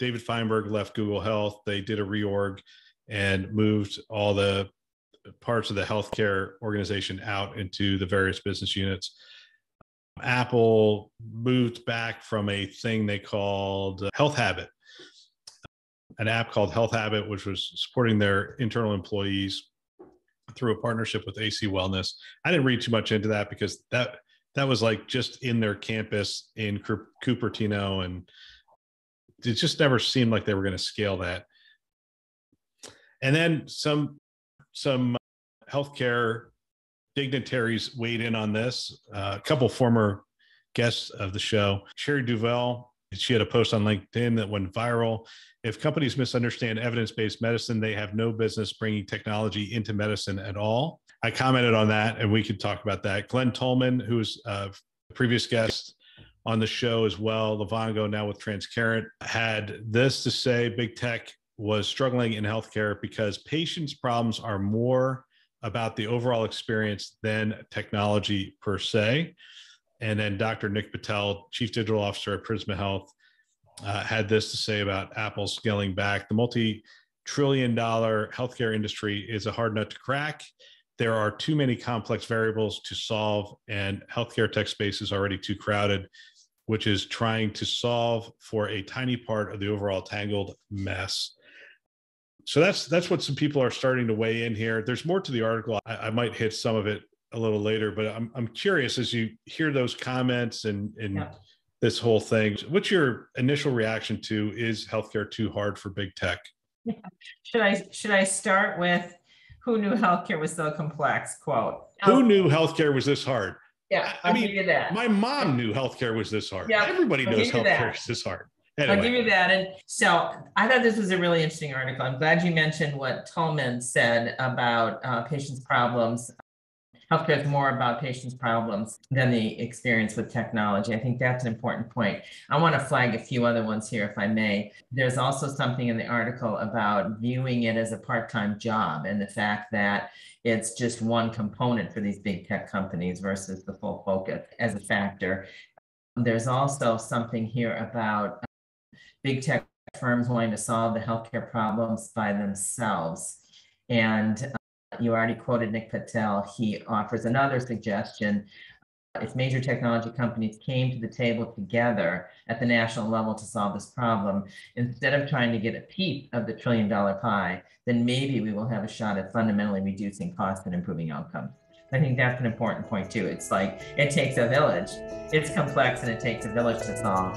David Feinberg left Google Health, they did a reorg and moved all the parts of the healthcare organization out into the various business units. Apple moved back from a thing they called Health Habit, an app called Health Habit, which was supporting their internal employees through a partnership with AC Wellness. I didn't read too much into that because that that was like just in their campus in Cupertino, and it just never seemed like they were going to scale that. And then some some healthcare dignitaries weighed in on this. Uh, a couple former guests of the show, Sherri Douville, she had a post on LinkedIn that went viral. If companies misunderstand evidence based medicine, they have no business bringing technology into medicine at all. I commented on that and we could talk about that. Glen Tullman, who's a previous guest on the show as well, Livongo, now with Transcarent, had this to say big tech was struggling in healthcare because patients' problems are more about the overall experience than technology per se. And then Dr. Nick Patel, Chief Digital Officer at Prisma Health, uh, had this to say about Apple scaling back. The multi trillion dollar healthcare industry is a hard nut to crack. There are too many complex variables to solve, and healthcare tech space is already too crowded, which is trying to solve for a tiny part of the overall tangled mess. So that's that's what some people are starting to weigh in here. There's more to the article. I, I might hit some of it a little later, but I'm I'm curious as you hear those comments and and yeah this whole thing. What's your initial reaction to is healthcare too hard for big tech? Should I should I start with who knew healthcare was so complex? Quote. Who oh. knew healthcare was this hard? Yeah, I'll I mean, my mom knew healthcare was this hard. Yeah, everybody I'll knows healthcare is this hard. Anyway. I'll give you that. And so I thought this was a really interesting article. I'm glad you mentioned what Tullman said about uh, patients' problems healthcare is more about patients' problems than the experience with technology. I think that's an important point. I want to flag a few other ones here, if I may. There's also something in the article about viewing it as a part time job and the fact that it's just one component for these big tech companies versus the full focus as a factor. There's also something here about uh, big tech firms wanting to solve the healthcare problems by themselves. And you already quoted Nick Patel. He offers another suggestion. Uh, if major technology companies came to the table together at the national level to solve this problem, instead of trying to get a piece of the trillion dollar pie, then maybe we will have a shot at fundamentally reducing costs and improving outcomes. I think that's an important point too. It's like it takes a village. It's complex and it takes a village to solve.